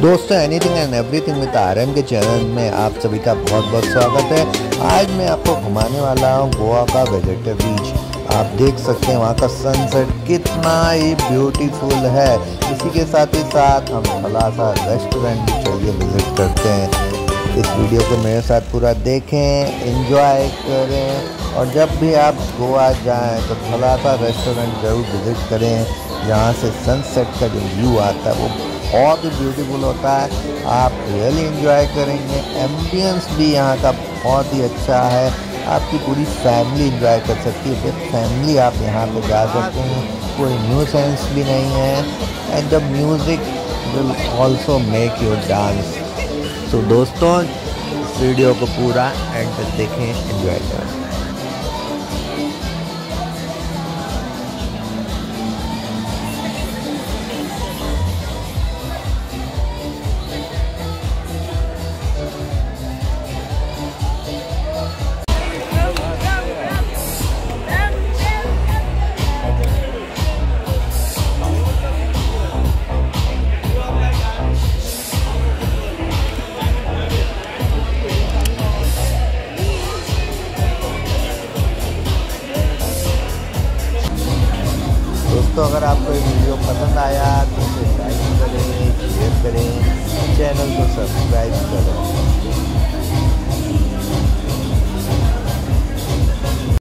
दोस्तों anything and everything with M K channel में आप सभी का बहुत बहुत स्वागत है। आज मैं आपको घुमाने वाला हूँ गोवा का वेजेटर बीच। आप देख सकते हैं वहाँ का सनसेट कितना ही ब्यूटीफुल है। इसी के साथ ही साथ हम भला सा रेस्टोरेंट भी चलिए विज़िट करते हैं। इस वीडियो को मेरे साथ पूरा देखें इंजॉय करें और जब भी आप गोवा जाएँ तो भला सा रेस्टोरेंट ज़रूर विज़िट करें। जहाँ से सनसेट का जो व्यू आता है, वो बहुत ही ब्यूटीफुल होता है। आप रियली इन्जॉय करेंगे। एम्बियंस भी यहाँ का बहुत ही अच्छा है। आपकी पूरी फैमिली इन्जॉय कर सकती है। फैमिली आप यहाँ पे जा सकते हैं। कोई न्यू सेंस भी नहीं है। And the music will also make your dance तो दोस्तों वीडियो को पूरा एंड तक देखें। इन्जॉय करें। दोस्तों अगर आपको ये वीडियो पसंद आया तो इसे लाइक करें शेयर करें चैनल को सब्सक्राइब करें।